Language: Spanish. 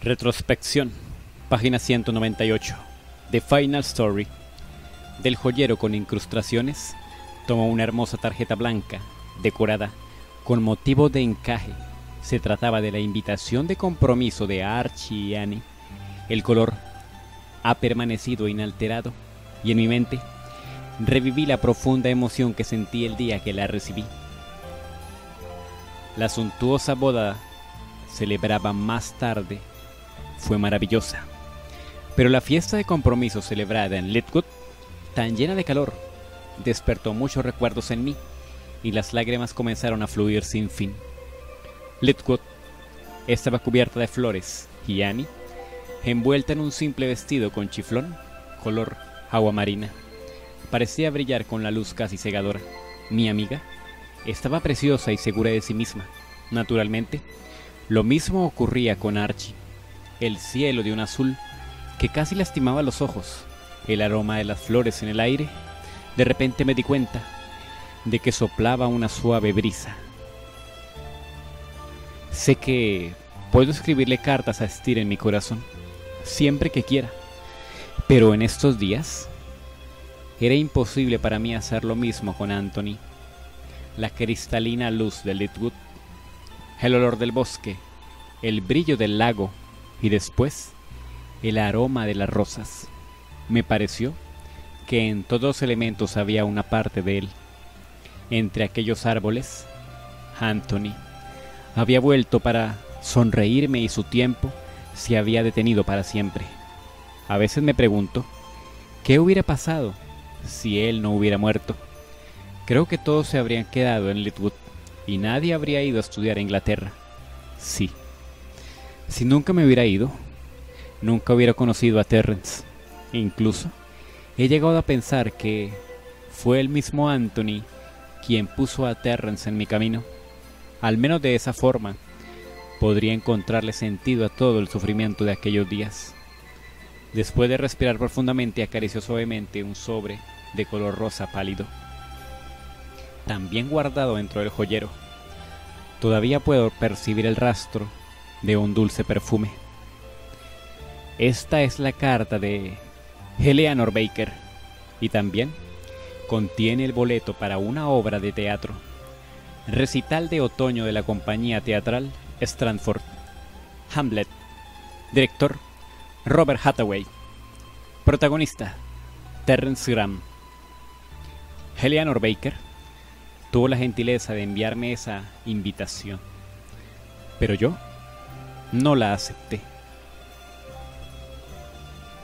Retrospección, página 198. The Final Story. Del joyero con incrustaciones, tomó una hermosa tarjeta blanca, decorada, con motivo de encaje. Se trataba de la invitación de compromiso de Archie y Annie. El color ha permanecido inalterado y en mi mente reviví la profunda emoción que sentí el día que la recibí. La suntuosa boda celebraba más tarde fue maravillosa. Pero la fiesta de compromiso celebrada en Litwood, tan llena de calor, despertó muchos recuerdos en mí y las lágrimas comenzaron a fluir sin fin. Litwood estaba cubierta de flores y Annie, envuelta en un simple vestido con chiflón, color agua marina, parecía brillar con la luz casi cegadora. Mi amiga estaba preciosa y segura de sí misma. Naturalmente, lo mismo ocurría con Archie el cielo de un azul que casi lastimaba los ojos, el aroma de las flores en el aire, de repente me di cuenta de que soplaba una suave brisa. Sé que puedo escribirle cartas a Steer en mi corazón, siempre que quiera, pero en estos días era imposible para mí hacer lo mismo con Anthony. La cristalina luz del Litwood, el olor del bosque, el brillo del lago y después el aroma de las rosas. Me pareció que en todos los elementos había una parte de él. Entre aquellos árboles, Anthony había vuelto para sonreírme y su tiempo se había detenido para siempre. A veces me pregunto, ¿qué hubiera pasado si él no hubiera muerto? Creo que todos se habrían quedado en Litwood y nadie habría ido a estudiar a Inglaterra. Sí. Si nunca me hubiera ido, nunca hubiera conocido a Terrence. incluso he llegado a pensar que fue el mismo Anthony quien puso a Terrence en mi camino. Al menos de esa forma, podría encontrarle sentido a todo el sufrimiento de aquellos días. Después de respirar profundamente, acarició suavemente un sobre de color rosa pálido, también guardado dentro del joyero. Todavía puedo percibir el rastro de un dulce perfume. Esta es la carta de Eleanor Baker y también contiene el boleto para una obra de teatro. Recital de otoño de la compañía teatral Strandford. Hamlet. Director Robert Hathaway. Protagonista Terrence Graham. Eleanor Baker tuvo la gentileza de enviarme esa invitación. Pero yo no la acepté.